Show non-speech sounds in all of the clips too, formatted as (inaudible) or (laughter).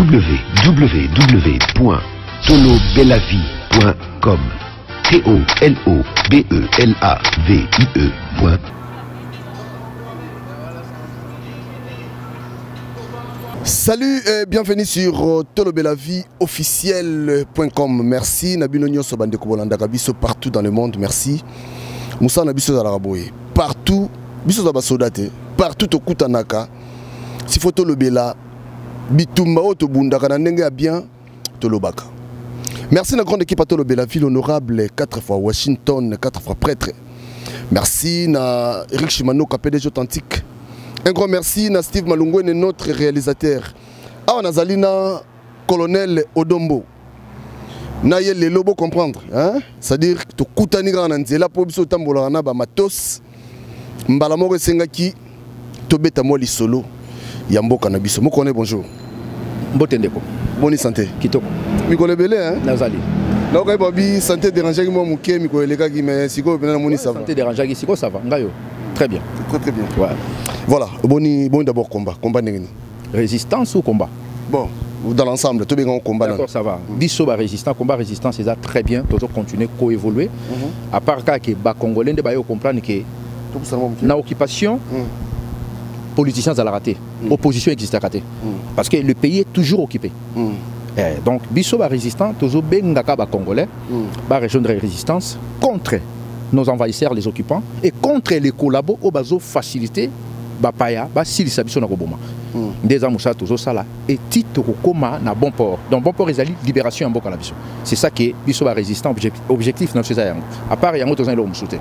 www.tolobelavie.com T-O-L-O-B-E-L-A-V-I-E. Salut et bienvenue sur euh, tolobelavie officiel.com. Merci Nabino Nyonso Bandeko Bolandaka biso partout dans le monde. Merci. Moussa Nabiso Zalaraboye. Partout biso za basoda te. Partout tokutanaka. Sifo tolobela bitumba oyo tobundaka na ndenge ya bien tolobaka. Merci la grande équipe à Tolobela ville honorable 4 fois Washington, 4 fois prêtre. Merci na Eric Chimano PDG authentique. Un grand merci na Steve Malungwene notre réalisateur. Ah nazali na colonel Odombo. Na ye lelo bo comprendre, hein? C'est-à-dire to kutani kana nzela po biso tambola na ba matos. Mbala moko lisolo ya mboka na biso. Mokone bonjour. mbote ndeko. Bonne santé. kitoko. Mikolo ebele hein? nazali. Nakoyeba bi santé dérangeaki mwa moke mikolo elekaki mais sikoyo mpena namoni ça santé dérangeaki siko ça va. Ngai yo très bien. Très très bien. Ouais. voilà boni boni d'abord combat. Combat ndenge nini? Résistance ou combat? Bon dans l'ensemble tobengango combat nano d'accord ça va. Biso barésistant combat résistance eza très bien. Tozo continuer koévoluer à part kaka ke bacongolais nde bayo comprendre ke na occupation politicien azalaka te opposition existaka te parce que le pays est toujours occupé. Eh, donc biso barésistant tozobengaka bacongolais barejoindre résistance contre nos envahisseurs les occupants et contre les collabos oyo bazofacilité bapaya basilisa biso na koboma. Nde eza mosala tozosala eti tokokóma na bon port. Donc bon port ezali libération ya mboka na biso c'est ça ke biso barésistant objectif, objectif na biso eza yango. À part yango toza eloko mosusu te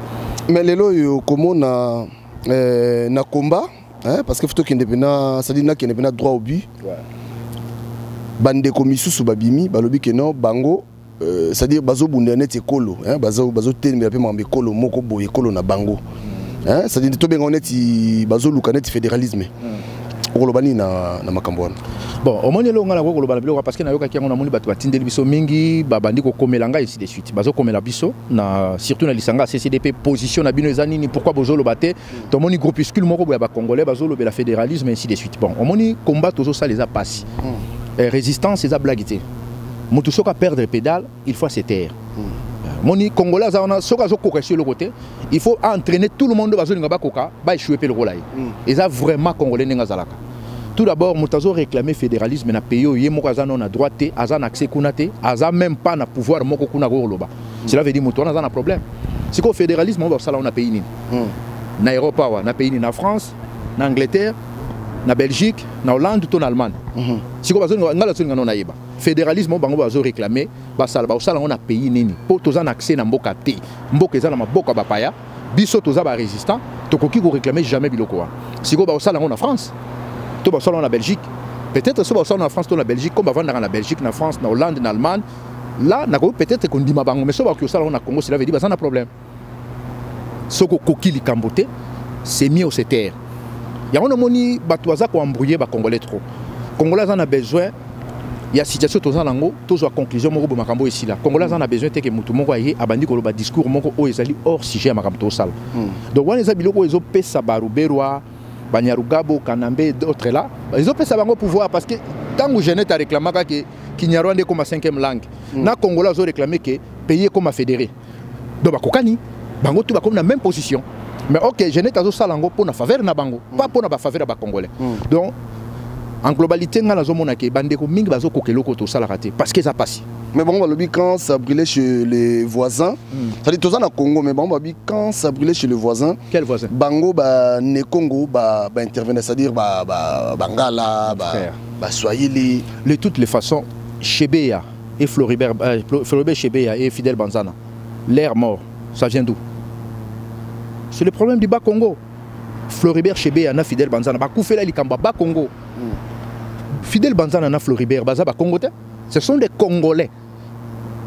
mais lelo oyo komona eh, na combat hein, parce que foto kende pena ça dit na kende pena droit au but ouais. bande komisusu babimi balobi ke non bango euh, c'est à dire bazobunda neti ekolo hein, bazotelemela mpe makambo ekolo moko boye ekolo na bango c'est à dire tobenga neti bazoluka neti fédéralisme mm. Nini na, na makambo wana bon omoni eloko ngai nakoki koloba na biloko parce que nayokaki yango namoni bato batindeli biso mingi babandi kokomela ngai ainsi de suite. Bazokomela biso na surtout na lisanga ya ccdp position na bino eza nini pourquoi bozoloba te tomoni groupuscule moko boya bacongolais bazolobela fédéralisme ainsi de suite. Bon omoni combat tozosala eza pasi Eh, résistance eza blage te motu soki aperdre pédale il faut se taire moni congolais aza wana soki azokoka esi eloko te il faut entraîner tout le monde oyo bazolinga bakoka baéchoué mpe lokola ye eza vraiment congolais ndenge azalaka tout d'abord moto azoréclame fédéralisme na pays oyo ye moko aza nano na droit te aza na accès kuna te aza même pas na pouvoir moko kuna kokoloba cela veut dire moto wana aza na problème. Sikoyo fédéralisme oyo basala ngo na pays nini na europe awa na pays nini na france na angleterre na belgique na hollande to na allemagne. Sikoyo bazolinga- ngai nazolinga no nayeba fédéralisme oyo bango bazoréclame basala bakosala yango na pays nini. Mpo toza na accès na mboka te mboka eza na maboko ya bapaya biso toza barésistant tokoki koréclame jamais biloko wana sikoyo bakosala yango na france. To basala yango na belgique. Peut-être so basala na france to na belgique. Comme bavandaka na belgique na france na hollande na allemagne. Là nakoki peut-être kondima bango mais so bakoki kosala yango na congo cela veut dire baza na problème. Soki okoki likambo te c'est mieux se taire yango namoni bato baza koembrouye bacongolais trop. Congolais aza na besoin ya situation toza nango tozwa conclusion moko boye makambo oyo esila congolais aza na besoin te ke motu moko aye abandi koloba discours moko oyo ezali hors sujet ya makambo tosala donc wana eza biloko oyo ezopesa baruberwa banyarugabo kanambe d'autres là. Ezopesa bango pouvoir parce que ntango jeunete aréclamaka ke kinyarwa nde ekoma 5e langue na congolais azoréclame ke pays ekoma fédéré. Donc bakokani bango tu bakomi na même position. Mais ok jeunete azosala yango mpo na faveur na bango pas mpo na bafaveur ya bacongolais donc en globalité ngai nazomona ke bandeko mingi bazokoka eloko tosalaka te parce que eza pasi mais bango balobi quand ça brûlait chez les voisins c'est-à-dire toza na congo mais bango balobi quand ça brûlait chez les voisins quel voisin? bango bane congo baintervenir c'est-à-dire ba- ba- bangala baswahili de toutes les façons Chebeya et Floribert, euh, Floribert Chebeya et Fidel Banzana l'air mort ça vient d'où? C'est le problème du bas Congo. Floribert Chebeya na Fidel Banzana bakufela likambo ya bas Congo Fidel Banzana na Floribert baza ba Congo te ce sont des Congolais.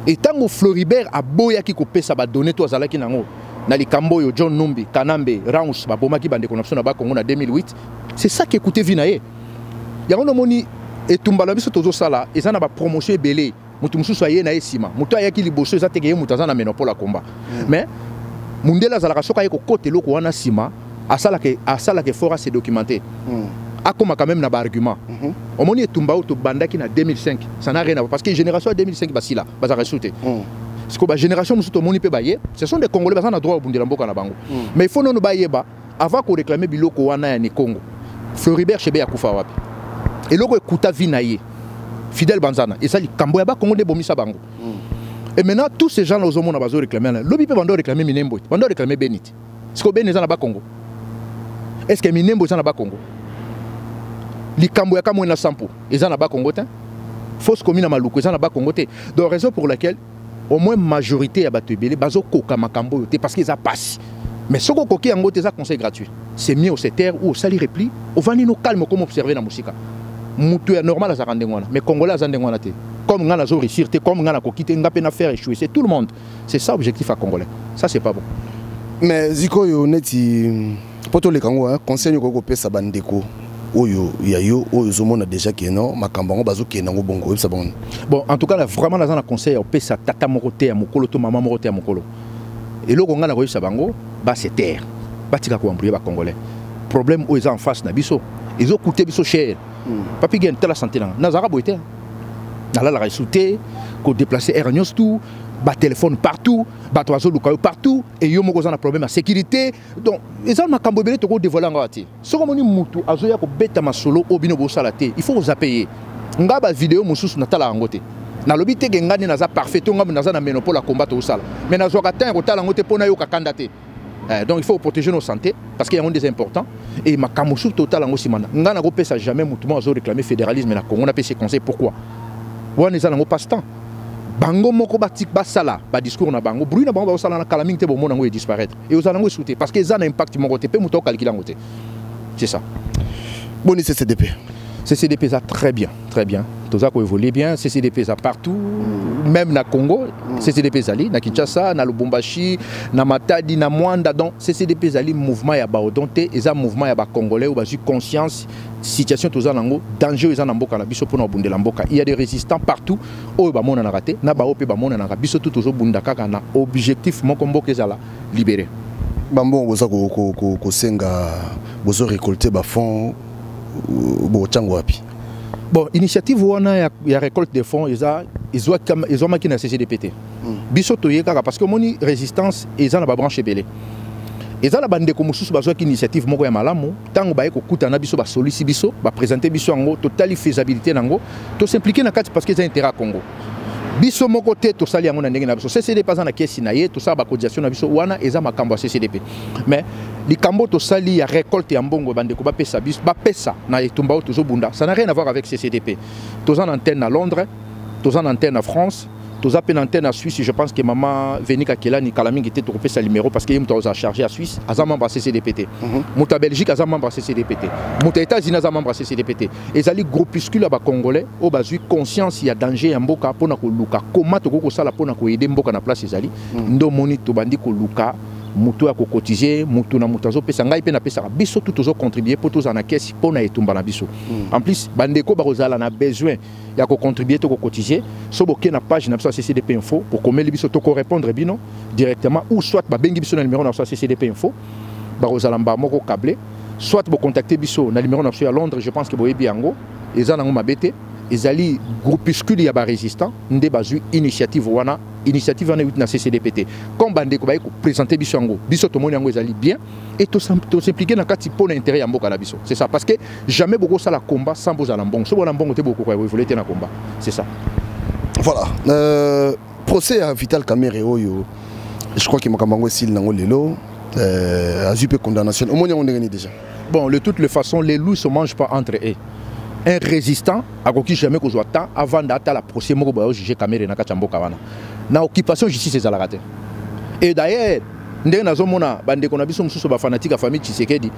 Et ntango Floribert aboyaki kopesa badonné to azalaki nango. Na likambo oyo John Numbi Kanambe Ramos babomaki bandeko na biso na bas Congo na 2008 c'est ça qui écoutait vie na ye. Yango namoni etumba na biso tozosala eza na bapromotion ebele. Moto mosusu aye na ye nsima moto ayaki liboso eza teke ye moto aza na menopole akomba mais mundele azalaka soki aye kokota eloko wana nsima asalaka effort ase documenter akoma quand même na baargument Mhm. omoni etumba oyo tobandaki na 2005 ça n'a rien à voir. Parce que génération ya 2005 basila bazalaka su te Mm. siko bagénération mosusu tomoni mpe baye ce sont des congolais baza na droit kobundela mboka na bango. Mais il faut nono bayeba avant koréclame biloko wana ya nikongo floribert chebe akufa wapi? Eloko ekuta vi na ye fidèle banzana eza likambo ya bakongo nde ebomisa bango. Et maintenant tous ces gens là ozomona bazoréclame wana lobi mpe bando réclame minembo te bando réclame beni te siko beni eza na bakongo? Est ce que minembo eza na bakongo? Likambo ya kamwena sampo eza na bakongo te. Fausse commune na maluku eza na bakongo te. Donc raison pour laquelle au moins majorité ya bato ebele bazokoka makambo oyo te parce que eza pasi mais soki okoki yango te eza conseil gratuit. C'est mieux se taire ou osali repli ovandi no calme comme observe na mosika. Moto ya normal azalaka ndenge mais congolais aza ndenge wana te. Comme ngai nazo réussir te comme ngai nakoki te nga mpe na faire échouer c'est tout le monde. C'est ça objectif à congolais. Ça c'est pas bon. Mais zikoyo neti mpo toleka yango hein, conseil okoki kopesa bandeko oyo ya yo oyo ozomona déjà ke non makambo yango bazokende yango bongo oyebisa bango bon en tout cas là, vraiment naza na conseil ya opesa tata moko te ya mokolo to mama moko te ya mokolo. Eloko ngai bango base terre. Batika koambrouye bacongolais problème oyo eza en face na biso ezokute biso cher. Papi gen tala santé nanga. Nazalaka boye te nalalaka esu te kodeplace aire nyonso tu batelefone partout bato bazoluka yo partout e yo moko oza na problème ya sécurité. Donc eza makambo ebele tokodévoile yango awa te soki omoni mutu azoya kobeta masolo oyo bino bosala te il faut ozape ye ngai bavideo mosusu natala yango te. Nalobi teke ngai nde naza parfait to ngai naza na ménopole ya komba tosala. Mais nazwaka temps ya kotala yango te mpo nayoka kanda Eh, donc il faut protéger nos santé parce que yango nde eza important et makambo mosusu totala yango nsima na ngai nakopesa jamais motu moko azoréclame fédéralisme na congo napesi conseil pourquoi? Wana eza nango passe temps bango moko bati basala badiscours na bango. Bruit na bango bazosala na kala mingi te bomona edisparaître e ozala yango esu te parce que eza na impact moko te. Te. C'est ça. Boni ccdp CCDP ça très bien, très bien. Tout ça évolue bien, CCDP ça partout, même na Congo, CCDP zali, na Kinshasa, na Lubumbashi, na Matadi, na Mwanda, donc CCDP zali mouvement ya baodonte, et ça mouvement ya ba congolais ou basu conscience. Situation tout ça nango danger eza na mboka na biso pona bundela mboka. Il y a des résistants partout. Oyo bamona na raté na ba bamona na biso tout tozo bunda kaka na objectif moko mboka ezala libéré. Bambongo boza ko- ko- ko- kosenga bozorécolte bafond bochango wapi? Bon initiative wana ya, ya récolte des fonds eza ezwakama- ezwamaki na ccdp te biso toye kaka parce que omoni résistance eza na babranche ebele. Eza na bandeko mosusu bazwaki initiative moko ya malamu ntango baye kokutana biso basolisi biso baprésente biso yango totali faisabilité nango tosimplike na kati parce que eza intérêt ya congo biso moko te tosali yango na ndenge na biso. Ccdp aza na kesi na ye tosala bacotisation na biso. Wana eza makambo ya ccdp mais likambo tosali ya récolte ya mbongo bandeko bapesa biso bapesa na etumba oyo tozobunda. Ça n'a rien à voir avec ccdp toza na antenne na londres toza na antenne na france toza na antenne na suisse je pense que mama veni kakelani kala mingi te tokopesa numéro parce que ye moto aza chargé ya suisse aza membre ya ccdp te moto ya belgique aza membre ya ccdp te moto ya états-unis aza membre ya ccdp te ezali groupuscule ya bacongolais oyo bazwi conscience ya danger ya mboka mpona koluka. Koma tokoki kosala mpona koyede mboka na place ezali? Nde omoni tobandi koluka moto ya kokotize motu na moto azopesa ngai mpe napesaka biso tu tozocontribue mpo tozala na kesi mpo na etumba na biso. En plus bandeko bakozala na besoin ya kocontribue to kokotize so boke na page na biso ya ccdp info bokomeli biso tokorépondre bino directement ou soit babengi biso na numéro na biso ya ccdp info bakozala mbaa moko cable soit bocontacte biso na numéro na biso ya londres je pense ke boyebi yango. Eza nango mabe te ezali groupuscule ya barésistant nde bazwi initiative wana initiative wana euti na ccdp te comme bandeko baye koprésente biso yango biso tomoni yango ezali bien et tosimplike na kati mpo na intérêt ya mboka na biso. C'est ça parce que jamais bokosala combat sans bozala mbongo. So bona mbongo te bokoka koevole te na combat. C'est ça. Voilà. Euh, procès ya vital camere oyo je crois ke makambo yango esili nango lelo. Euh, azwi mpe condamnation. Omoni yango ndenge nini déjà? Bon de toutes les façons les loups se mangent pas entre eux un résistant akoki jamais kozwa temps avant da atala procès moko boya ojuge camere na kati ya mboka wana na occupation justice ezalaka te et d'ailleurs ndenge nazomona bandeko na biso mosusu bafanatique ya famille tshisekedi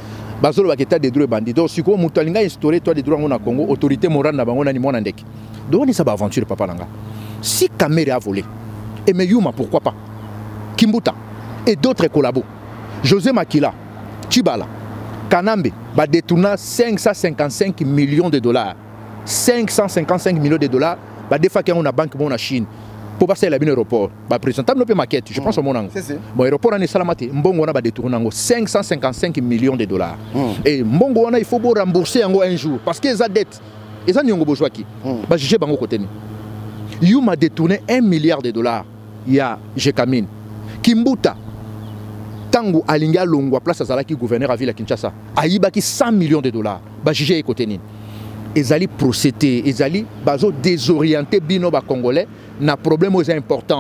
bazolobaka etat de droit ebandi donc sikoyo moto alinga instaure etat de droit yango na congo autorité morale na bango nani mwana ndeke. Eza baaventure papa na nga si camere a volé eme yuma pourquoi pas? Kimbuta et d'autres collabo josé makila chibala kanambe badétourna 555 millions de dollars. 555 millions de dollars badefaki yango na banke moko na chine. Mpo basalela bino aéroport baprésentable no mpe maquette je pense yango Si, si. bon aéroport wana esalama te mbongo badetourne yango 555 millions de dollars. Mm. e mbongo wana il faut borembourse yango un jour. Parce que eza dette. Eza niongo bozwaki Mm. bajuge bango kote nini yuma détourné 1 milliard de dollars. Ya jekamine kimbuta ntango alingi alongwa place azalaki gouverneur ya ville ya kinshasa ayibaki 100 millions de dollars. Bajuge ye kote nini? Ezali procédé ezali bazodésoriente bino bacongolais na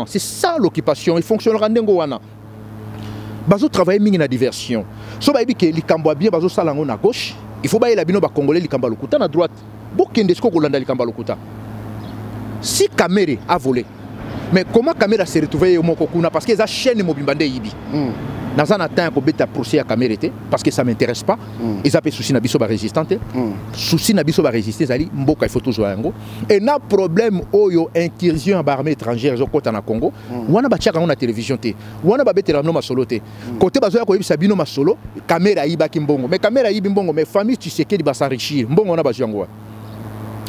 c'est ça l'occupation efonctionnera ndenge wana. Bazotravaille mingi na diversion. So bayebi ke likambo bien bazosala yango na gauche il faut bayela bino bacongolais likambo ya na droite. Si camere a volé mais comment camere se retrouve ye moko kuna? Parce que eza chaîne mobimba nde eyibi. Mm. Naza na temps ya kobeta procès ya camere te parce que ça m'intéresse pas Mm. eza mpe souci na biso barésistant te Mm. souci na biso barésiste ezali mboka il faut tozwa yango e na problème oyo incursion ya baarmée étrangère ezokɔta na congo. Wana batiaka yango na télévision te. Wana babetela bino masolo te. Kote bazoya koyebisa bino masolo kamera ayibaki mbongo. Mais kamera ayibi mbongo mais famille tshisekedi basenrichir mbongo wana bazwi yango wa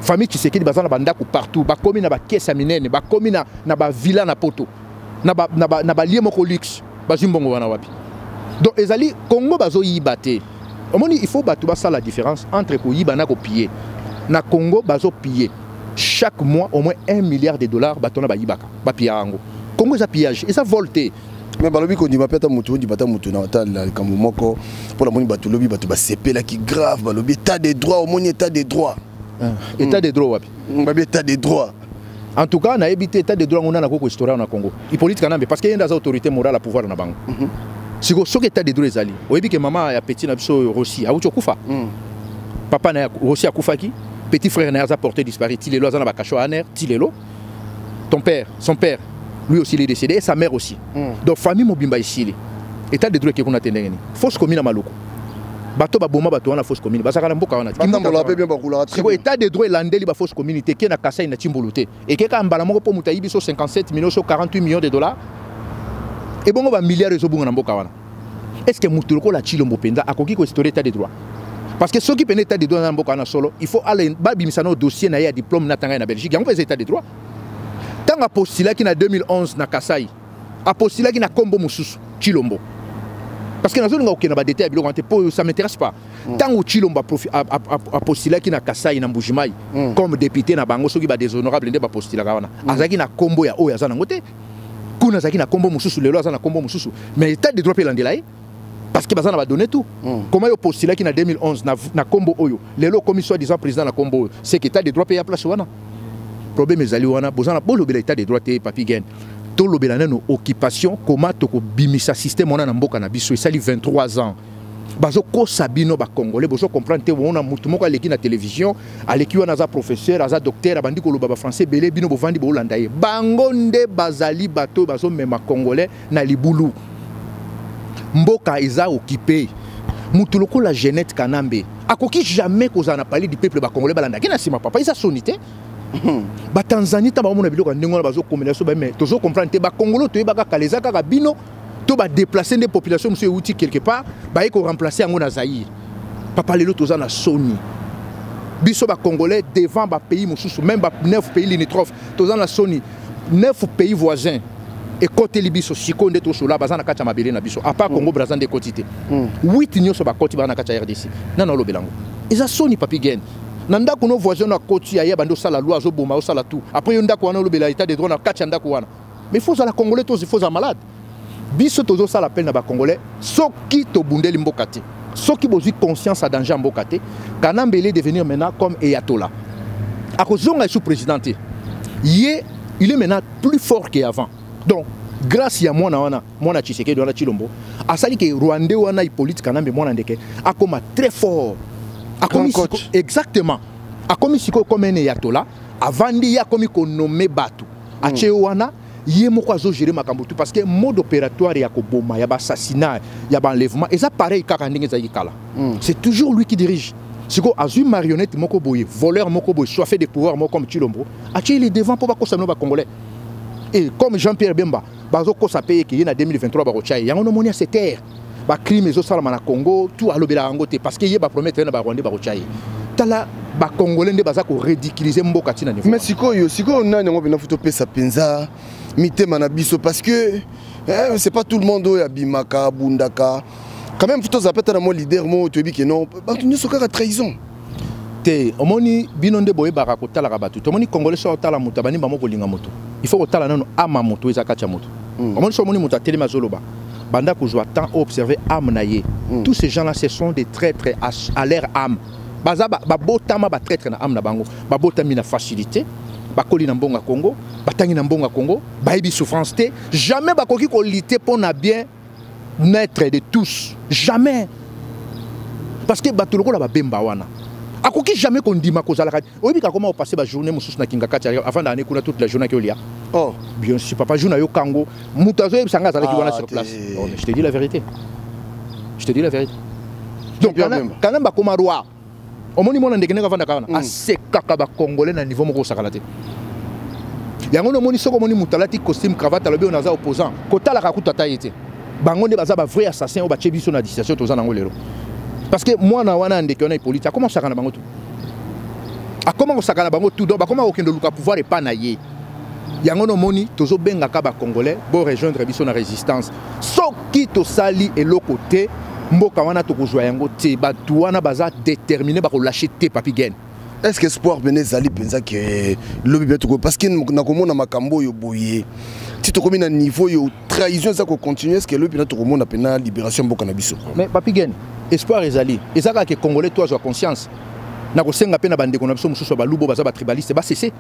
famille tshisekedi baza na bandako partout. Bakomi na bakese ya minene bakomi na, na bavilla na poto. Na balie moko luxe bazwi mbongo wana wapi? Donc ezali congo bazoyiba te. Omoni il faut bato basala différence entre koyiba na kopie. Na congo bazopie. Chaque mois au moins 1 milliard de dollars bato wana bayibaka. Bapia yango. Congo eza pillage eza vol te me balobi kondima mpe ata motu ondima ata motu na ata likambo moko. Mpo namoni bato lobi bato basepelaki grave balobi. État de droit omoni état de droit état de droit wapi? Babi état de droit en tout cas nayebi te état de droit ngo nana koko historia na congo. Hippolyte kanambe parce que ye nde aza autorité morale ya pouvoir na bango siko soki état de droit ezali oyebi ke mama ya petit na biso rossi. Awuti okufa Mm. papa na rossi akufaki petit frère na ye aza porté disparu. Ti lelo aza na bakacho aner ti lelo ton père son père lui aussi il est décédé et sa mère aussi. Mm. donc famille mobimba esili état de droit eke kuna te ndenge nini fausse commune na maluku bato baboma bato wana fausse commune. Bazalaka na mboka wana. Siko état de droit elandeli bafausse communauté ke na kasai na timbulu te? Ekeka mbala moko mpo moto ayibi so 57 millions so 48 millions de dollars? Ebongo bamilliard ezobunga na mboka wana. Est ce que moto lokola chilombo mpenza akoki koinstaure état de droit? Parce que soki pene état de droit na mboka wana solo il faut ala babimisa na dossier na ye ya diplôme natanga ye na belgique. Yango mpe eza état de droit? Ntango apostulaki na 2011 na kasai apostulaki na nkombo mosusu chilombo parce que nazolinga kokende na badetail ya biloko te mpo ça m'intéresse pas. Ntango chilombo a- a- apostulaki na kasai na mbujimai Mm. comme député na bango soki badéshonorable nde bapostulaka wana azalaki na nkombo ya oyo aza nango te kuna azalaki na nkombo mosusu lelo aza na nkombo mosusu. Mais état de droit mpe elandela ye parce que baza na badonné tout. Mm. comment yo postulaki na 2011 na, na nkombo oyo? Lelo okomi soi disant président na nkombo oyo c'est que état de droit mpe ya place wana problème ezali wana bozana bolobela état de droit te papi gen tolobela nano occupation koma tokobimisa système wana na mboka na biso esali 23 ans. Bazokosa bino bacongolais bozocomprendre te bomona motu moko aleki na télévision aleki wana aza professeur aza docteur abandi koloba bafrançais ebele bino bovandi boolanda ye. Bango nde bazali bato oyo bazomema congolais na libulu. Mboka eza okipe motu lokola genete kanambe akoki jamais kozala na palais du peuple bacongolais balandaki. Na nsima papa eza soni batanzanie ntango bamona biloko ya ndenge wana bazokomela so bame tozocomprendre te bakongolo toyebaka kala eza kaka bino to badeplace nde population mosusu euti quelque part baye koremplace yango na zaire. Papa lelo toza na soni biso bacongolais devant bapays mosusu même ba 9 pays limitrophe toza na soni 9 pays voisins. Ekoteli biso sikoyo nde tosola baza na kati ya mabele na biso. Apart congo braza nde ekoti te. 8 nyonso bakoti baza na kati ya rdc nani alobela yango eza soni papi gen na ndako no voisin no akoti ayeba nde osala loi azoboma osala tout. Après yo ndako wana olobela état de droit na kati ya ndako wana. Mais faut ozala congolais tozi faut ozala malade. Biso tozosala appel na bacongolais soki tobundeli mboka te soki bozwi conscience ya danger ya kanambele devenir maintenant comme eyatola akozonga esu président te. Ye il est maintenant plus fort que avant donc grâce ya mwana wana mwana tshisekedi wana chilombo asali ke rwandais wana hippolyte kanambe mwana ndeke akoma très fort akomi siko- exactement. Akomi sikoyo comme ene eyatola avandi ye akomi konome bato atie ye wana ye moko azogere makambo tu parce que mode opératoire ya koboma ya bassassinat ya baenlèvement eza pareil kaka ndenge ezalaki kala. Mm. c'est toujours lui qui dirige. Sikoyo azwi marionnette moko boye voleur moko boye soife de pouvoir moko comme chilombo. Atie ele devant mpo bakosa bino bacongolais et comme jean-pierre bemba bazokosa mpe eke ye na 2023 bakotya ye yango nomoni ase terre bacrime ezosalama na congo tout alobela yango te parce que ye bapromettre ye na barwandais bakotya ye tala bacongolais nde baza koridiculize mboka ntina niveau. Mais sikoyo sikoyo nani yango mpena futa opesa mpenza mitema na biso parce que eh, c'est pas tout le monde oyo abimaka abundaka quand même futa ozala pe ata na mwa leader mo toyebi ke non bato nyonso kaka trahison. Te omoni bino nde boyebaka kotalaka bato. Tomoni congolais so otala moto abandi bango kolinga moto. Il faut kotala nano ama moto eza kati ya moto. Omoni so omoni moto atelemi azoloba banda kozwa temps observer âme na ye tous ces gens là ce sont des traîtres à, à leur âme. Baza babotama batraître na âme na bango. Babotami na facilité. Bakoli na mbongo ya congo batangi na mbongo ya congo bayebi souffrance te. Jamais bakoki kolite mpo na bien naître de tous. Jamais. Parce que bato lokola babemba wana akoki jamais kondima kozalaka oyebika koma opasse bajournée mosusu na kinga kati avant dane kuna toute la journée akolia oh. bien sûr papa jour na yo kango. Moto azoyebisa nga azalaki wana sur place. Oh, mais je te dis la vérité. Je te dis la vérité. Donc kana- bakoma roi omoni mwana ndenge ndenge avandaka wana asekaka bacongolais na niveau moko osakala te yango nde omoni soki omoni moto alati costume cravate alobi oyo naza opposant. Kotalaka kutu ata ye te bango nde baza bavrai assassin oyo batie biso na distation toza nango lelo parce que mwana wana ndeke wana epoliti akoma kosaka na bango tu akoma kosaka na bango tu donc bakoma kokende luka pouvoir epa na ye yango nomoni tozobengaka bacongolais borejoindre biso na résistance. Soki tosali eloko te mboka wana tokozwa yango te. Bato wana baza détermine bakolashe te papi gen. Est ce que espoir pene ezali mpenza ke lobi mpe toko parce que nakomona makambo oyo boye ti tokomi na niveau oyo trahison eza kocontinue est ce que lobi mpena tokomona mpena libération mboka na biso? Mais papi gen espoir ezali. Eza kaka ke congolais to azwa conscience. Na kosenga mpe na bandeko na biso mosusu ya balubo baza batribaliste basese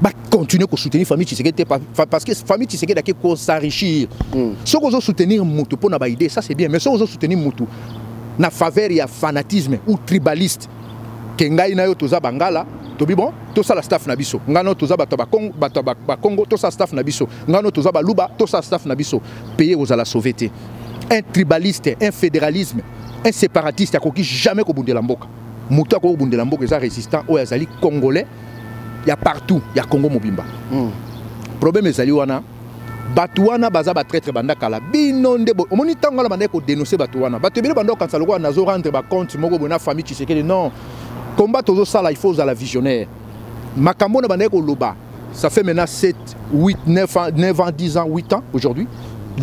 bacontinue kosoutenir famille tshisekedi te parce que famille tshisekedi ake kosarichir Mm. soki ozosoutenir mutu mpo na baidée ça c'est bien. Mais soki ozosoutenir mutu na faveur ya fanatisme ou tribaliste ke ngai na yo toza bangala tobi bon tosala staff na biso. Ngai no toza bato bato ya Ba- bakongo tosala staff na biso. Ngai no toza baluba tosala staff na biso. Paye kozala sauve te. Un tribaliste un fédéralisme un séparatiste akoki jamais kobundela mboka. Moto akoki kobundela mboka eza résistant oyo azali congolais. Ya partout ya congo mobimba. Mm. problème ezali wana bato wana baza batraître banda kala bino nde omoni ntango wana bandaki kodénonce bato wana. Bato ebele banda kokanisa lokola nazo rendre bacompte moko boye na famille tshisekedi. Non combat tozosala il faut ozala visionnaire. Makambo koloba ça fait maintenant 7 8 9 ans 9 ans 10 ans 8 ans aujourd'hui.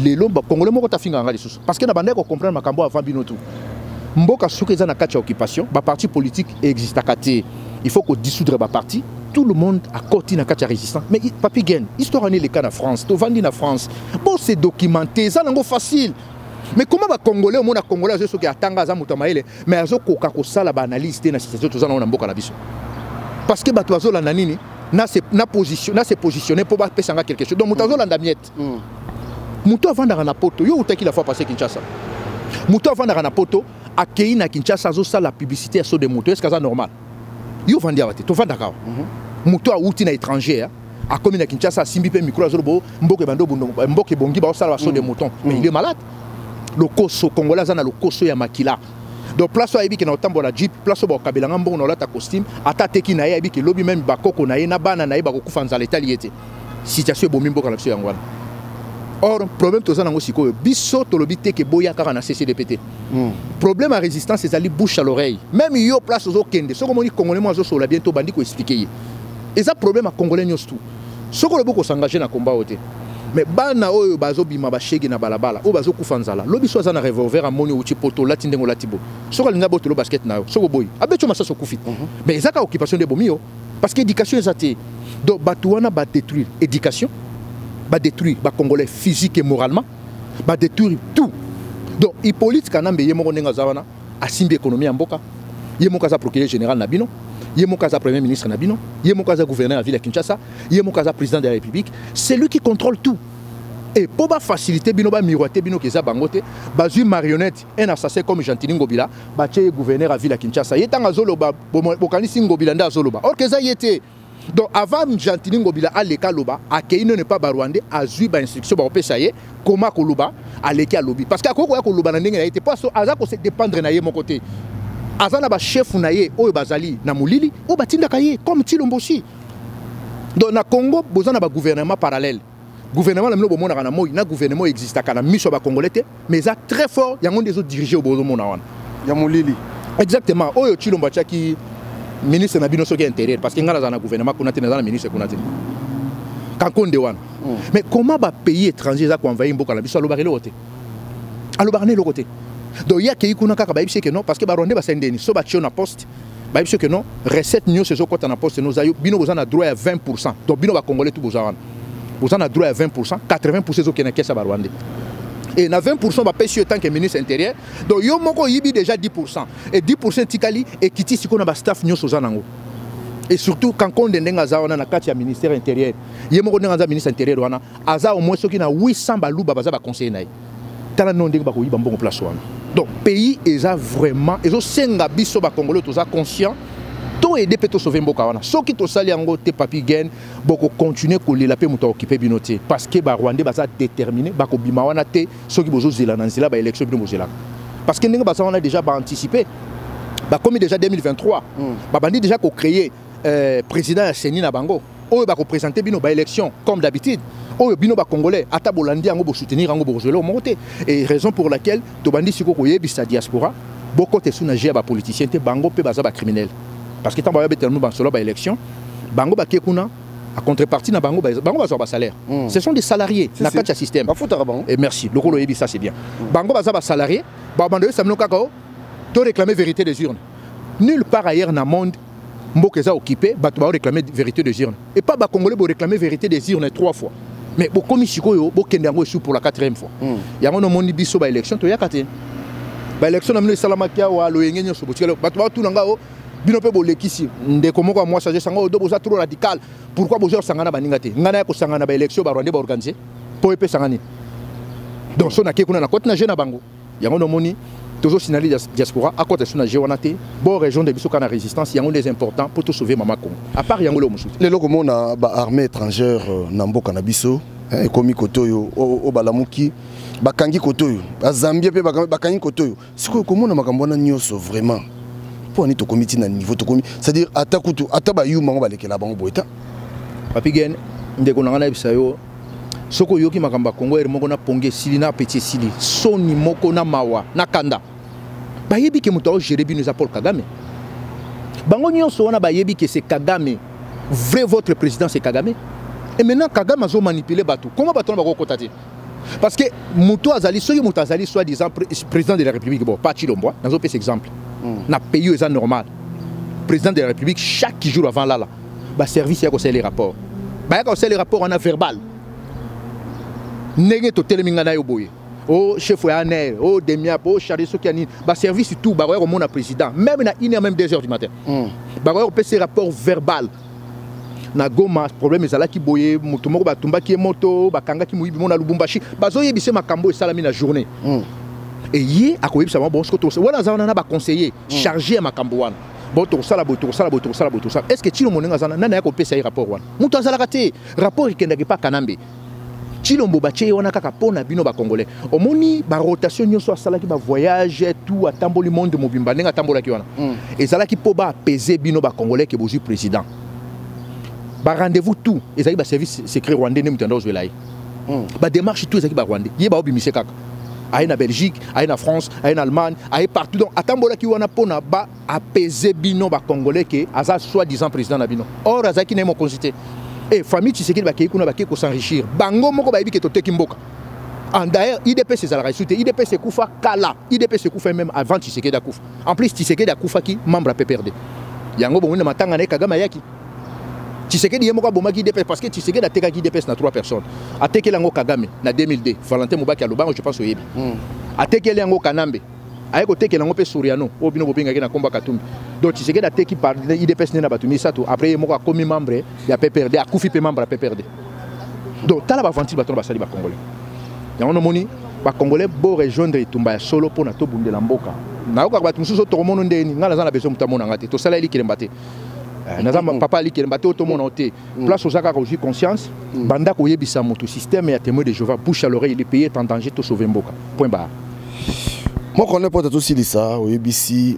Lelo bacongolais moko tafingaka nga lisusu. Parce que na bandaki kocomprendre makambo avant bino tu mboka soki na kati occupation baparti politique existaka te. Il faut kodissoudre baparti tout le monde akoti na kati ya résistant mais papi gen histoire wana eleka na france. Tovandi na france. Documente eza nango facile mais comment bacongolais omona congolais azoyi soki atanga aza moto ya mayele mais azokoka kosala baanalyse te na situation toza nango na mboka na biso parce que bato bazolanda nini na se, na position, na se positionner mpo bapesanga quelque chose. Donc moto azolanda miette Mm. moto avandaka na poto yo utaki la fois passé kinshasa? Moto avandaka na poto akei na kinshasa azosala publicité ya so de moto estce aza normal? Yo ovandi awa te tovandaka awa moto awuti na étranger ah, akomi na kinshasa asimbi mpe mikolo azolobo mboka ebandi mboka ebongi baosala baso de mouton mais il est malade lokoso congolais aza na lokoso ya makila. Donc place oyo ayebi ke na otambola jeep place oyo bakokabelanga mbongo na olata costume ata ateki na ye ayebi ke elobi meme bakoko na ye na bana na ye bakokufa nzala etali ye te situation ebomi mboka na biso yango wana or problème toza nango sikoyo biso tolobi te ke boya kaka na ccdp te Mm. problème ya résistance ezali bouche à l'oreille. Même yo place ozokende soki omoni congolais mo azosolola bien to bandi koexplike ye. Eza problème ya congolais nyonso tu soki olobi kosangaje na komba oyo te mais bana oyo bazobima bashege na balabala oyo bazokufa nzala. Lobi so aza na revolver amoni outi poto olati ndenge olati bo. Soki alingi abotelo basket na yo soki oboyi abeti yo masasi okufi. Mais eza kaka occupation nde ebomi yo parce que éducation eza te. Donc bato wana badétruire éducation badétruire bacongolais physique et moralement badétruire tout. Donc hippolyte kanambe ye moko ndenge aza wana asimbi économie ya mboka. Ye moko aza procureur général na bino ye moko aza premier ministre na bino ye moko aza gouverneur ya ville ya kinshasa ye moko aza président de la république. C'est lui qui contrôle tout. Et mpo bafacilité bino bamiroite bino keza bango te bazwi marionnette un assassin comme gentili ngobila batie ye gouverneur ya ville ya kinshasa. Ye ntango azoloba bokanisi ngobila nde azoloba. Or ke eza ye te. Donc avant gentili ngobila aleka aloba akei none mpa barwandais azwi bainstruction bakopesa ye koma koloba aleki alobi. Parce que akoki koya koloba na ndenge na ye te mpo aza kose dépendre na ye moko te aza na bashefu na ye oyo bazali na molili oyo batindaka ye comme tilombosi donc na congo boza na bagouvernement parallèle. Gouvernement na bino bomonaka na moi na gouvernement existaka na miso ya bacongolais te mais eza très fort yango nde ezodirige oyo bozomona wana. Ya molili. Exactement oyo chilombo atiaki ministre na bino soki intérieur parce que ngai naza na gouvernement kuna te naza na ministre kuna te. Kankonde wana. Mais comment bapays étranger eza koenvahi mboka na biso? Alobaka eloko te. Alobaka na eloko te donc ye akei kuna kaka bayebisi eke non parce que barwandais basali ndeni so batie yo na poste. Bayebisi eke non recette nyonso ezokɔta na poste. Noza yo bino boza na droit ya 20 pourcent donc bino bacongolais tu boza wana boza na droit ya 20 pourcent 80 pourcent ezokende kesa barwandais et na 20 pourcent bapesi yo tant que ministre intérieur. Donc yo moko oyibi déjà 10 pourcent et 10 pourcent etikali ekiti sikoyo na bastaff nyonso oza nango et surtout kankonde ndenge aza wana na kati ya ministère intérieur. Ye moko ndenge aza ministre intérieur wana. Aza au moins soki na 800 baluba baza baconseiller na ye tala no ndenge bakoyiba mbongo place wana donc pays eza vraiment ezosenga biso bacongolais toza conscient toyede mpe tosauve mboka wana soki tosali yango te papi gen bokokontinue kolela mpe moto aokipe bino te parce que barwandais baza déterminé bakobima wana te soki bozozela na nzela baélection bino bozelaka parce que ndenge baza wana déjà baanticipe bakomi déjà 2023 babandi déjà kocréer euh, président ya seni na bango oyo bakoprésente bino baélection comme d'habitude. Oyo bino bacongolais ata bolandi yango bosoutenir yango bokozwela yo moko te et raison pour laquelle tobandi sikoyo koyebisa diaspora bokota esu na jeu ya bapoliticien te bango mpe baza bacriminel parce que ntango bayabetela basolo baélection bango bake kuna a contrepartie bango bazwa basalaire. Mm. ce sont des salariés Si, na kati système. Bango. Et merci. Lokolo oyebi ça c'est bien. Bango baza basalarié babanda oyebisa bino kaka o to réclamer vérité des urnes. Nulle part ailleurs na monde mboka eza occupé bato baoréclame vérité des urnes. Et pas bacongolais boréclame vérité des urnes trois fois. Mais bokomi sikoyo bokende yango esu pour la quatrième fois. Mm. yango nomoni biso baélection toyaka te. Baélection na bino esalamaki awa loyenge nyonso. Botikali bato batuna nga o bino mpe bolekisi. Ndeko moko ya mwasi azosanga oyo do boza trop radical. Pourquoi boza kosangana na baninga te? Ngai naya kosangana na baélection barwandais baorganize mpo epesanga nini? Donc so nakei kuna nakoti na je na bango. Yango nomoni tozosinali dias- diaspora akota so na je wana te bo région de biso kaka na résistance yango nde important mpo tosauve mama congo à part yango leo mosusu lelo komona baarmée étrangère euh, na mboka na biso eh, ekomi kote oyo o- o balamuki bakangi kote oyo bazambie mpe baka- bakangi kote oyo sikoyo komona makambo wana nyonso vraiment mpo ani tokomi ntina niveau tokomi c'est-à-dire ata kutu ata bayuma ngo balekela bango boye ta papi gen ndeko na ngai nayebisa yo soki oyoki makambo ya kongo ere moko na pongi esili na apeti esili soni moko na mawa na kanda. Bayebi ke moto aogere bino eza paul kagame. Bango nyonso wana bayebi ke c'est kagame. Vrai votre président c'est kagame. Et maintenant kagame azomanipule bato. Koma bato wana bakokota te? Parce que moto azali soki moto azali soi disant pré- président de la république bon pas chilomboa nazopesa exemple. Na pays oyo eza normal. Président de la république chaque jour avant lala baservice ya kosala les rapports. Bayaka kosala les rapports wana verbal ndenge totelemi ngai na yo boye. O chef ya aner o demiap o charge soki ya nini baservice tout bakoya komona président. Même na 1 heure même 2 heures du matin. Bakoya kopesa rapport verbal. Na goma problème ezalaki boye moto moko batumbaki ye moto bakangaki moyibi mo na lubumbashi bazoyebisa makambo esalami na journée. E ye akoyebisa bango bon soki wana aza wana na baconseiller chargé ya makambo wana. Bon tokosala boye tokosala boye tokosala boye tokosala est ce que tino monenge aza na nani aya kopesa ye rapport wana? Moto azalaka te. Rapport ekendaki mpa kanambe chilombo batie wana kaka mpo na bino bacongolais omoni barotation nyonso asalaki bavoyage tout atamboli monde mobimba. Ndenge atambolaki wana? Ezalaki mpo baapese bino bacongolais ke bozwi président. Barendez-vous tout. Ezalaki baservice secret rwandais nde moto anda ozwela ye badémarche tout ezalaki barwandais ye baobimise kaka. Aye na belgique aye na france aye na allemagne aye partout. Donc atambolaki wana mpona baapese bino bacongolais ke aza soi disant président na bino. Or azalaki na ye mokonzi te e famille tshisekedi bakei kuna bakei kosenrichir bango moko bayebi ke toteki mboka. En D'ailleurs, IDPS ezalaka esu te IDPS ekufa kala. IDPS ekufa même avant tshisekedi akufa en plus tshisekedi akufaki membre ya PPRD yango bomoni na matanga na ye kagame ayaki. Tshisekedi ye moko abomaki idps parce que tshisekedi atekaki idps na trois personnes. Atekeli yango kagame na 2002 valentin mobaki alobango je pense oyebi. Atekeli yango kanambe aye kotekela yango mpe soriano oyo bino bobengaki na kombo ya katumbi. Donc tshisekedi ateki par idps nde na bato? Misato après ye moko akomi membre ya pprd akufi mpe membre ya pprd donc tala baventure bato na basali bacongolais yango nomoni bacongolais borejoindre etumba ya solo mpona tobundela mboka. Nayokaka bato mosusu tokomono ndeni ngai naza na besoin moto amonanga te. Tosala elikelemba te. Eh, naza papa alikelemba te oyo tomona o te. Place oza kaka ozwi conscience. Banda koyebisa moto. Système ya témoin de jehova bouche à l'oreille le pays est en danger tosauve mboka. Point barre moko nde mpo tosilisa oyebisi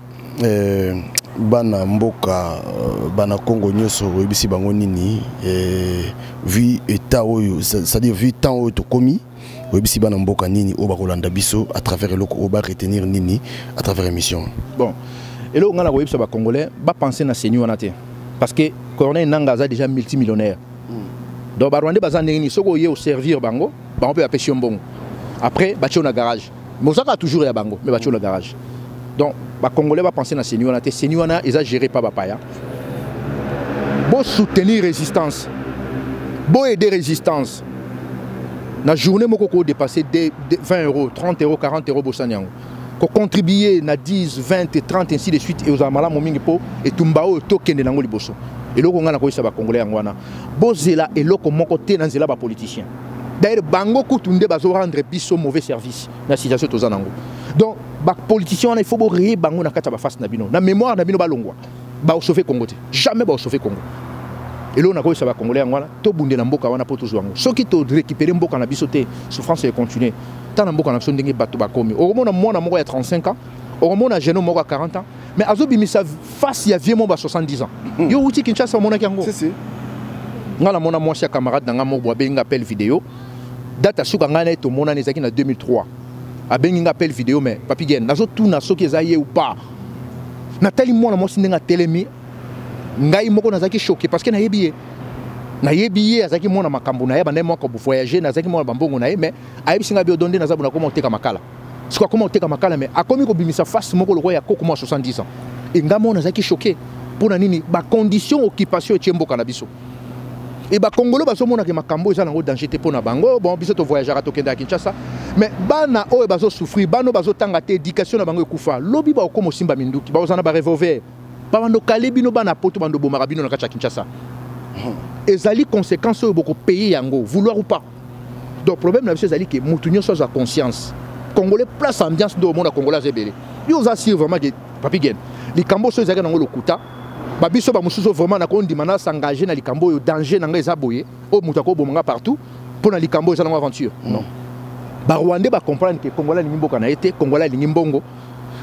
bana mboka euh, bana congo nyonso oyebisi bango nini eh, vu état oyo c'est- c'est-à-dire vu temps oyo tokomi oyebisi bana mboka nini oyo bakolanda biso à travers eloko oyo baretenir nini à travers émission bon. Eloko ngai nakoyebisa bacongolais bapense na seni wana te parce que corneille nanga aza déjà multimillionnaire. Donc barwandais baza ndenge nini soki oye oservir bango bango mpe bapesi yo mbongo après batie yo na garage mais ozaka toujours ya bango mais batie yo na garage. Donc bacongolais bapense na seni wana te seni wana eza géré pa bapaya bosoutenir résistance. Boaider résistance. Na journée moko kodépasser 20 euros 30 euros 40 euros bosani yango kocontribue na 10 20 30 ainsi de suite. Eozala malamu mingi mpo etumba oyo tokende nango liboso eloko ngai nakoyisa bacongolais yango wana bozela eloko moko te na nzela bapoliticien d'ailleurs bango kutu nde bazorendre biso mauvais service. Na situation toza nango. Donc bapoliticien wana il faut boreye bango na kati ya bafase na bino. Na mémoire na bino balongwa baosauve congo te jamais baosauve congo. Eloko nakoyisa bacongolais yango wana tobundela mboka wana mpo tozwa yango soki torécupere mboka na biso te souffrance econtinue ntan na mboka na biso ndenge bato bakomi. Okomona mwana moko ya 35 ans. Okomona jeune moko ya 40 ans. Mais azobimisa face ya vie mo ba 70 ans. Yo uti kinshasa omonaki yango. Ngai namona mwasi ya camarade na ngai moko abengi nga appel video date asuka ngai naye tomonani ezalaki na 2003 abengi nga appel video mais papi gen nazotuna soki eza ye ou pas. Natali mwana mwasi ndenge atelemi ngai moko nazalaki choke parce que nayebi ye. Nayebi ye azalaki mwana makambo na ye bandai moko voyage nazalaki mwana bambongo na ye mais ayebisi ngai biodo nde naza bona koma oteka makala. Soki akoma oteka makala mais akomi kobimisa face moko lokola koko mwa 70 ans. Engai moko nazalaki choke mpona nini? Bacondition occupation etie mboka na biso e bakongolo bazomonaka makambo eza nango danger te mpo na bango bon biso tovoyageaka tokende ya kinshasa. Mais bana oyo bazosouffrir bana oyo bazotanga te éducation na bango ekufa lobi bakokoma osimba minduki bakozala na barevolver babando kale bino bana poto bando bomaka bino na kati ya kinshasa ezali conséquence oyo bokopeye yango vouloir ou pas. Donc problème na biso ezali ke motu nyonso azwa conscience. Congolais place ambiance nde omona congolais aza ebele yo oza sire vraiment ke papi gen likambo so ezalaki nango lokuta babiso bamosusu vraiment nakondima nasengage na likambo oyo danger na ngai eza boye. Oyo moto akobomanga partout mpo na likambo eza nango aventure. Non. Barwandais bacomprendre ke congolais alingi mboka na ye te congolais alingi mbongo.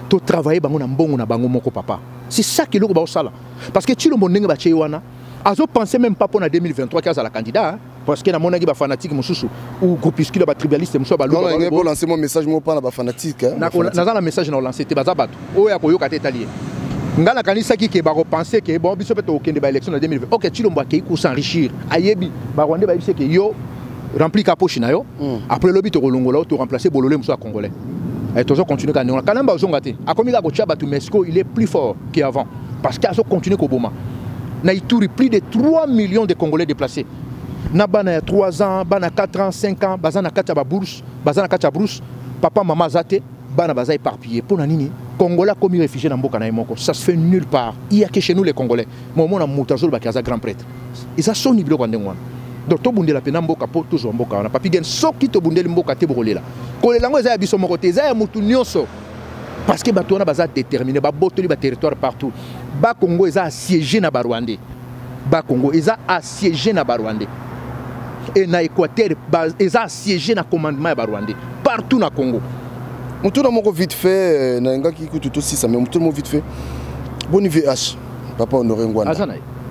Totravaille bango na mbongo na bango moko papa. C'est ça keloko baosala parce que tshilombo ndenge batie ye wana azopense même pas mpo na 2023 ke azala candidat parce que namonaki bafanatike mosusu ou groupuscule batribalistes mosusu moko mpa na message na olance te baza bato oyo ya koyoka te etali ye ngai nakanisaki ke bakopense ke bon biso mpe tokokende baélection na 2020 ok tshilombo akei kosenrichir ayebi barwandais bayebisi ke yo rempli ka poche na yo. Après lobi tokolongola yo toremplace bololo mosusu ya congolais. Tozo continue ka ndenge kanamba ozonga te akomi kaka kotia bato mesco il est plus fort qu'avant parce que azocontinue koboma na ituri plus de 3 millions de congolais déplacés. Na bana ya 3 ans bana 4 ans 5 ans baza na kati ya babourse baza na kati ya bourse. Papa mama aza te bana baza éparpillé. Mpo na nini? Congolais akomi réfugié na mboka na ye moko. Ça se fait nulle part. Il y a que chez nous les congolais. Mais omona moto azolobaki aza grand prêtre. Eza soni biloko ya ndenge wana donc tobundela mpena mboka mpo tozwa mboka wana papi gen soki tobundeli mboka te bokolela kolela yango eza ya biso moko te eza ya motu nyonso parce que bato wana baza déterminé babotoli baterritoire partout. Bakongo eza assiégé na barwandais bakongo eza assiégé na barwandais e na équateur eza assiégé na commandement partout na congo motuna moko vite fait kutu tosisa mais moko vite fait. Boni vh papa honoré ngwanda.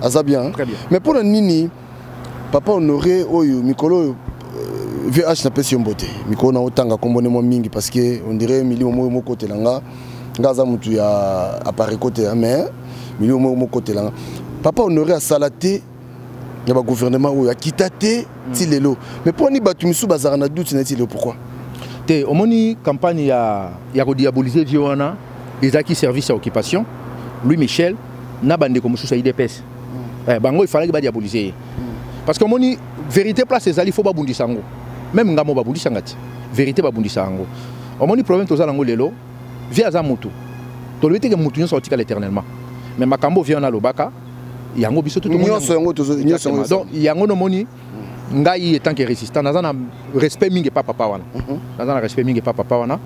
Aza bien bien. mais mpo na nini papa honoré oyo mikolo oyo vh napesi yo mbote. Mikolo na otanga kombo nde mwa mingi parce que on dirait milimo moko mokotela nga. Nga aza motu ya appareil kotela mais milimo mokotela nga. Papa honoré asala te ya bagouvernement oyo akita te ti lelo. Mais mpo ni bato misusu bazalaka na doute na ti lelo pourquoi? Te omoni campagne ya, ya kodiabolize vie wana ezalaki service ya occupation. Louis michel na bandeko mosusu ya idps eh, bango efalaki badiabolize ye parce que omoni vérité place ezali fo babundisa yango. Même ngambo babundisanga ti vérité babundisa yango. Omoni problème toza nango lelo vie aza motu tolobi teke motu nyonso akotikala éternellement mais makambo vie wana alobaka yango biso yango yango yango nomoni ngai etant que résistant naza na respect mingi epa papa wana. Naza na respect mingi epa papa wana.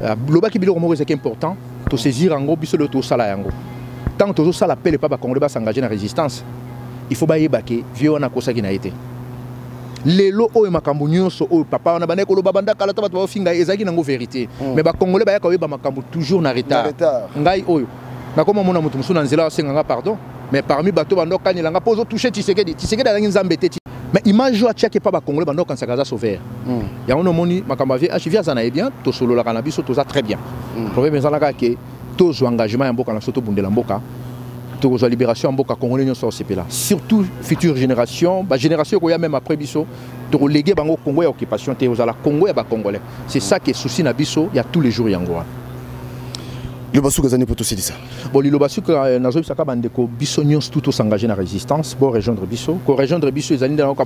Euh, lobaki biloko moko ezalaki important. Tosaisir yango biso lelo tosala yango. Ntango tozosala pele epa bakongole basengage na résistance il faut bayeba ke vie wana akosaki na ye te. Lelo oyo makambo nyonso oyo papa wana bandaki koloba banda kala ta bato baofinga ye ezalaki nango vérité. Mm. mais bakongole bayaka koyeba makambo toujours na retard. ngai oyo nakoma mona moto mosusu na nzela asenganga pardon. Mais parmi bato bando okanelanga mpo ozotouche tisekedi tisekedi azangi nzambe te mais image oyo atiaki epa bakongole bando okanisaka aza sauveur yango nomoni makambo avie achivi aza na ye bien tosololaka na biso toza très bien. Problème ezalaka ke tozwa engagement ya mboka na biso tobundela mboka. Tokozwa libération ya mboka congolais nyonso osepela surtout future génération bagénération ekoya même après biso tokolege bango congo ya occupation te ozala congo ya bacongolais c'est ça ke souci na biso ya tous les jours yango wana liloba suka eza nini mpo tosilisa bon liloba suka nazoyebisaka bandeko biso nyonso tu tosengage na résistance borejoindre biso korejoindre biso ezali non.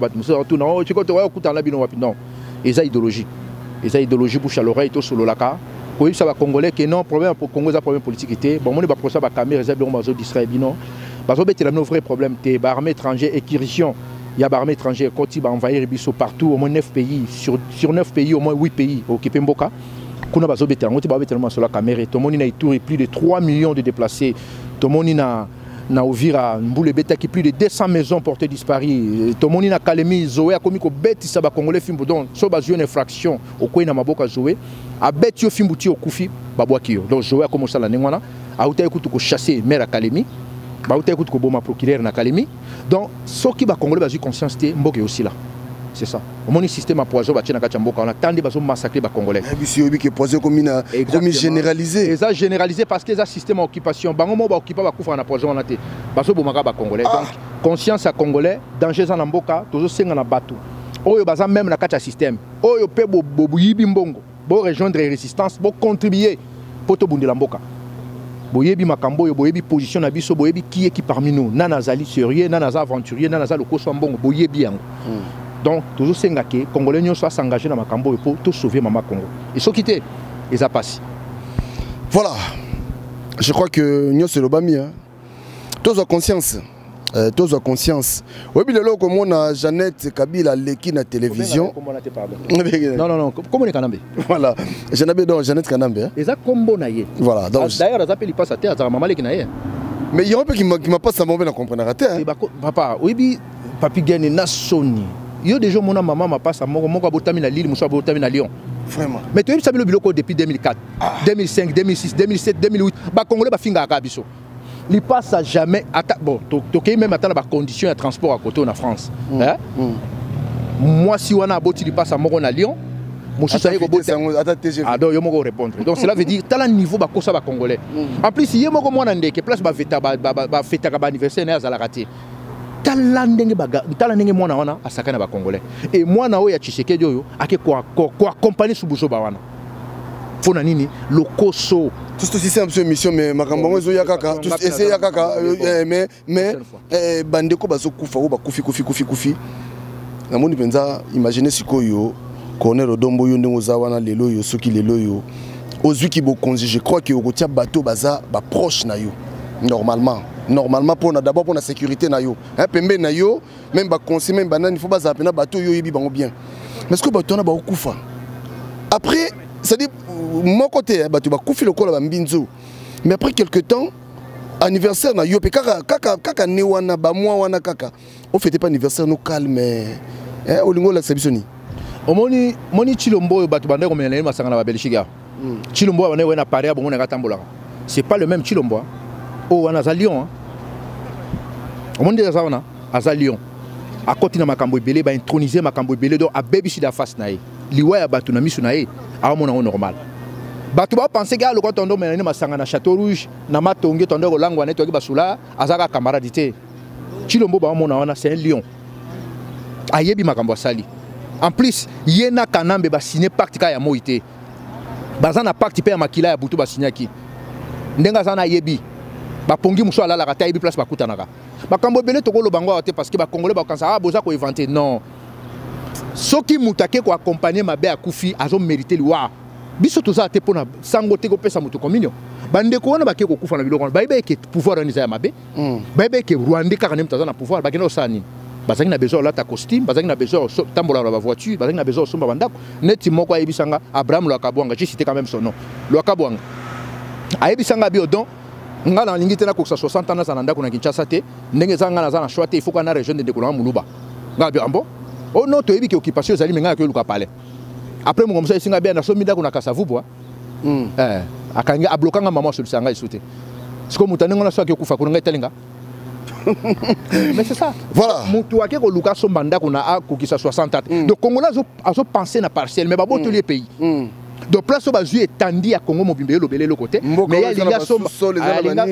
Eza idéologie. Idéologie bouche à l'oreille tosololaka koyebisa bacongolais ke non problème congo eza problème politique te bazodistraire bino. Problème te baarmée partout au moins 9 pays sur, sur 9 pays au moins 8 pays mboka kuna bazobetela yango te babetela masolo ya camere tomoni na ituri plus de 3 millions de déplacés. Tomoni na na ovira mbula ebetaki plus de 200 maisons portées disparu tomoni na kalemi zoe akomi kobetisa bacongolais fimbu. Donc so bazwi une infraction okwei na maboko ya yo ti okufi babwaki yo. Donc zoe akomi osala ndenge wana. Autaki maire ya kalemi. Bautaki kutu koboma procureur na kalemi. Donc soki bacongolais bazwi conscience te mboka eyosila c'est ça. Omoni système ya poison batie na kati ya mboka. Wana tande bazomassacre bacongolais biso yoyebi ke poison ekomi na ekomi généralisé. Eza généralisé parce que eza système ya occupation. Bango mo baoccupa bakufaka na poison wana te bazobomaka bacongolais donc conscience ya congolais danger eza na mboka tozosenga na bato. Oyo baza même na kati ya système. Oyo mpe boyibi mbongo. Borejoindre résistance bocontribue mpo tobundela mboka. Boyebi makambo oyo boyebi position na biso boyebi qui eki parmi nous. Nani azali sérieux nani aza aventurier nani aza lokoso ya mbongo boyebi yango donc tozosenga ke congolais nyonso asengage na makambo oyo mpo tosauve mama congo. E soki te eza pasi voilà. Je crois que nyonso elobami tozwa conscience. Euh, tozwa conscience. Oyebi lelo okomona jeannette kabila aleki na télévision. (laughs) Non, non, non. kombo kanambe? Voilà. Jeannette donc jeannette kanambe eza kombo na ye. Voilà donc d'ailleurs aza mpe lipasa te azalaka mama leki na ye. Mais yango mpe kimapasa mo mpe na comprenaka te papa oyebi papi gene na soni yo déjà omona mama mapasa moko moko abotami na lille mosusu abotami na lyon. Vraiment. Mais toyebisa bino biloko depuis 2004 2005 2006 2007 2008 bacongolais bafingaka biso lipasa jamais ata bon tokei même ata na bacondition ya transport ya kote na france. Mm. Eh? Mm. mwasi wana aboti lipasa moko na lyon mosusu aye kobota ata TGV. Ah, donc yo moko répondre. Donc cela veut dire tala niveau bakosa bacongolais en plus ye moko mwana ndeke place bafetaka ba, ba, ba, bafetaka baanniversaire na ye azalaka te tala ndenge baga- tala ndenge mwana wana asakani na bacongolais e mwana oyo ya tshisekedi oyo ake koakompagne subuzoba wana. Mpo na nini? Lokoso. Na biso émission mais makambo yango ezoya kaka. Eseya kaka. bon. eh, mais eh, bandeko bazokufa oyo bakufi kufi kufi kufi. Namoni mpenza imagine sikoyo cornel odombo oyo ndenge oza wana lelo oyo soki lelo oyo. Ozwiki bokonzi je crois ke okotia bato baza baproche na yo normalement normalement mpona d'abord mpona sécurité na yo. Hein, pembeni na yo même baconseil même banani fo bazala mpena bato oyo oyebi bango bien. Mais sikoyo bato wana bakokufa après c'est-à-dire moko te bato bakufi lokola bambinzo mais après quelque temps anniversaire na yo mpe kaka, kaka, kaka ne wana bamwa wana kaka ofete pas anniversaire no calme eh, olingi olakisa biso nini omoni moni chilombo oyo bato bandaki komela na ye masanga na babelgique awa chilombo oyo bandaki koye na paris abongonaka atambolaka c'est pas le même chilombo ah. oyo wana aza lion ah. Omoni nde aza wana aza lion akoti na makambo ebele baintronise makambo ebele donc da face na ye. Liwa ya bato na miso na ye aomona yango normal. Bato bapense ke alokwa tondo omela nde masanga na château rouge na matonge tondo kolangwa na ye toyaki basula aza kaka camarade te. Chilombo baomona c'est un lion ayebi makambo asali. En plus ye na kanambe basigne pacte kaka ya moi te. Baza na pacte mpe ya makila ya butu basignaki ndenge aza na ayebi bapongi mosu alalaka te ayebi place makambo ebele tokoloba yango awa te parce que bakongole bakanisa ah boza koevante non. Soki moto ake koakompagne mabe akufi azomérite liwa biso tozala te mpona sango te kopesa moto communion bandeko wana bake kokufa na biloko wana. Bayebi eke pouvoir wana eza ya mabe Mm. bayebi eke rwande kaka nde moto aza na pouvoir. Bakende kosala nini bazalaki na besoin olata costume bazalaki na besoin otambola na bavoiture bazalaki na besoin osomba bandako neti moko ayebisanga abraham lwakabwanga je cité quand même son nom. Lwakabwanga ayebisanga bi odon nga nalingi te nakokisa 60 ans naza na ndako na kinshasa te ndenge eza nga naza na shwa te il faut ka na région de ndeko nanga moluba nga bi ambo? O no toyebi ke occupation ezali me nga nakoyeluka pale après mongo mosu esinga bia nasomi ndako na kasavubwa Mm. eh, akangi ablokanga mama asolisa ngai su te. Siko moto ndenge wana so ake okufa kuna ngai telinga (laughs) mais c'est ça. Voilà. moto ake koluka asomba ndako na akokisa 60 ata donc congolais azo- azopense na partiel mais babotoli ye pays. Mm. Donc place oyo bazwi etandi ya congo mobimba elobele eloko te mais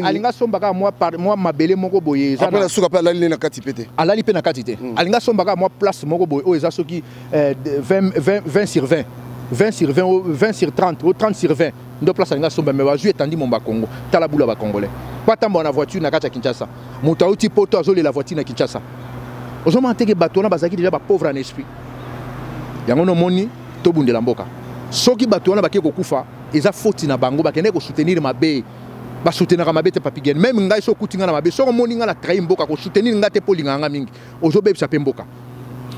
alingi asomba kaka mwa mabele moko boye alali mpe na kati te alingi asomba kaka mwa place moko boye. Oyo eza soki eh, de- 20 20 20 sur 20 20 sur 20 o 20 sur 30 o 30 sur 20 ndo place alingi asomba mais bazwi etandi mo bakongo tala bula bacongolais po atambola na voiture na kati ya kinshasa. Moto auti poto azolela voiture na kinshasa. Ozomona teke bato wana bazalaki deja bapauvre en esprit. Yango nomoni tobundela mboka soki bato wana bakei kokufa eza foti na bango bakende kosoutenir mabe. Basoutenaka mabe te papigene meme ngai so okuti ngai na mabe soko omoni ngai na trahi mboka kosoutenir ngai te mpo olingaka nga mingi. Ozobebisa mpe mboka.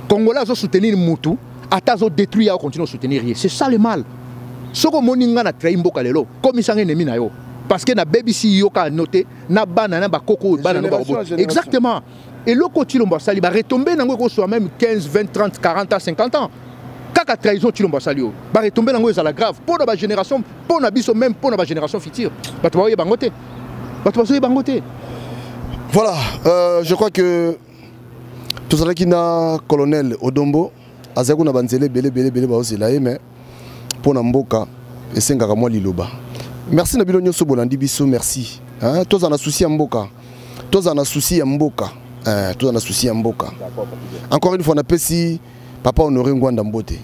Congolais azosoutenir mutu ata azodétruire akokontinue osoutenir ye. C'est ça le mal. Soki omoni ngai na trahi mboka lelo komisanga ennemi na yo. Parce que nabebisi yo kaka no te na bana na bakoko bana no génération. exactement. Eloko tilombo asali baretombe nango ekoswa même 15 20 30 40 ans 50 ans kaka trahison tilombo asali oyo baretombe nango ezala grave. Mpo na bagénération mpo na biso même mpo na bagénération future. Bato baoyeba yango te bato bazoyeba yango te voilà euh, je crois que tozalaki na colonel odombo azalaki kuna banzela ebele ebele ebele baozela ye mais mpo na mboka esengaka mwa liloba. Merci na bino nyonso bolandi biso merci. Tozala na susi ya mboka. Tozala na susi ya mboka. Tozala na susi ya mboka. Encore une fois napesi papa honore ngwanda mbote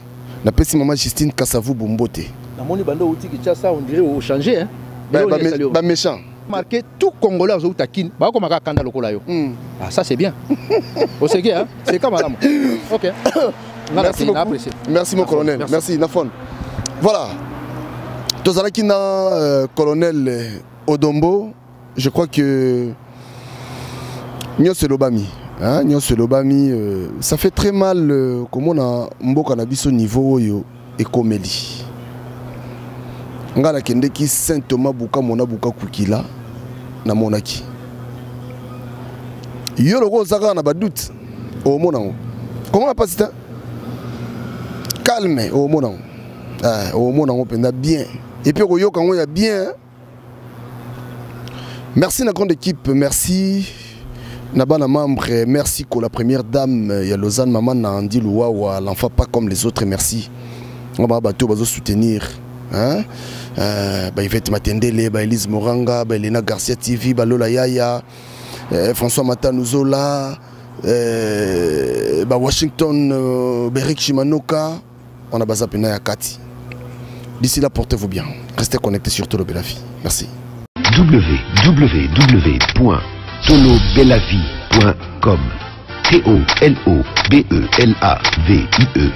napesi mama justine kasavubu mbote namoni bando outi kinshasa on dirait ochange ba- baméchant marqué tout congolais azouta kini bakoma kaka kanda lokola yo. Hmm. ah, ça c'est bien. (laughs) Oseki hein? c'est ka malamu ok. Merci beaucoup. apprécié. merci mon colonel. Merci. merci nafon. Voilà. Tozalaki na euh, colonel euh, odombo. Je crois que nyonso elobami hein, nyonso elobami euh, ça fait très mal euh, komona mboka na biso niveau oyo ekomeli. Ngai nakendeki saint thomas buka mona buka kukila namonaki yo loko oza kaka na badute omona yango komona mpasi te calme omona yango Eh, omona yango mpenza bien. Epuis okoyoka yango ya bien merci na grande équipe merci na bana membre merci ko la première dame. Ya lausanne mama na andi luwawa l'enfant pas comme les autres merci. Ngo baa bato bazosoutenir hein? euh, baivete matendele baelise moranga baelena garcia tv balola yaya euh, françois matanuzola euh, bawashington euh, berik shimanoka. On a baza pena ya kati d'ici là portez-vous bien. Restez connectés sur Tolo Belafi merci www.tolobelavie.com T-O-L-O-B-E-L-A-V-I-E.